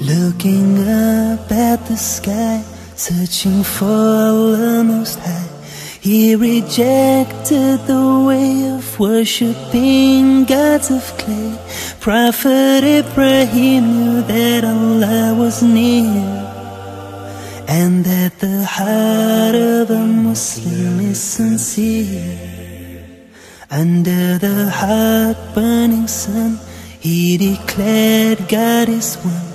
Looking up at the sky, searching for the Most High. He rejected the way of worshipping gods of clay. Prophet Ibrahim knew that Allah was near, and that the heart of a Muslim is sincere. Under the hot burning sun, he declared God is one.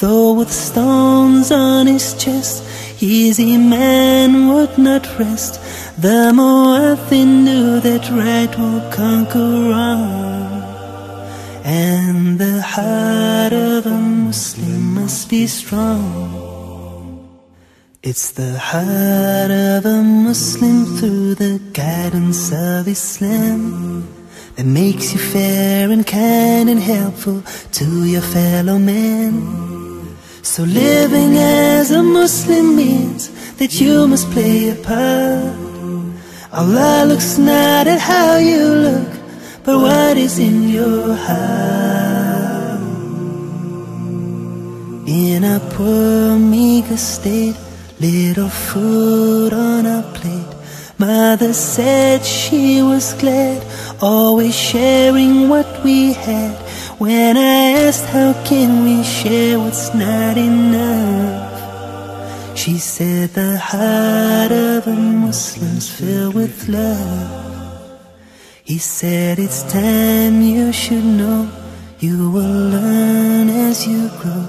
Though with stones on his chest, his iman would not rest. The Mu'adhin knew that right will conquer wrong. And the heart of a Muslim must be strong. It's the heart of a Muslim through the guidance of Islam that makes you fair and kind and helpful to your fellow man. So living as a Muslim means that you must play a part. Allah looks not at how you look, but what is in your heart. In a poor, meager state, little food on a plate. Mother said she was glad, always sharing what we had. When I asked how can we share what's not enough? She said the heart of a Muslim's filled with love. He said it's time you should know. You will learn as you grow.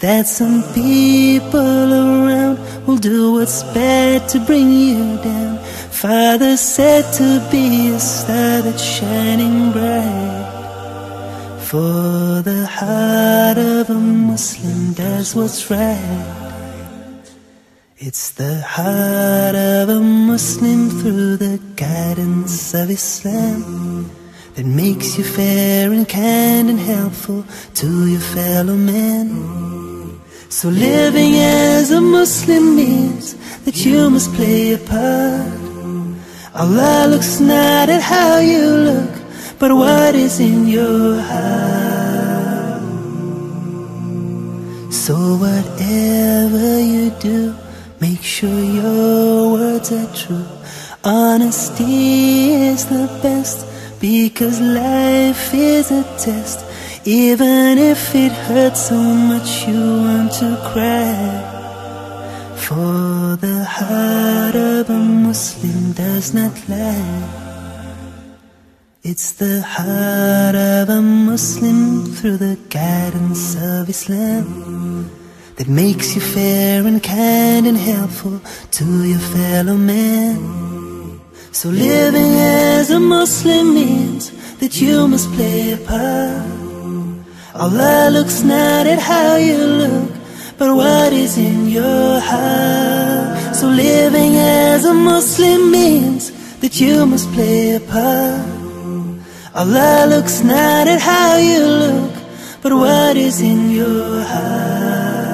That some people around do what's bad to bring you down Father said to be a star that's shining bright for the heart of a Muslim does what's right. It's the heart of a Muslim through the guidance of Islam that makes you fair and kind and helpful to your fellow man. So living as a Muslim means that you must play a part. Allah looks not at how you look, but what is in your heart. So whatever you do, make sure your words are true. Honesty is the best because life is a test. Even if it hurts so much you want to cry. For the heart of a Muslim does not lie. It's the heart of a Muslim through the guidance of Islam that makes you fair and kind and helpful to your fellow man. So living as a Muslim means that you must play a part. Allah looks not at how you look, but what is in your heart. So living as a Muslim means that you must play a part. Allah looks not at how you look, but what is in your heart.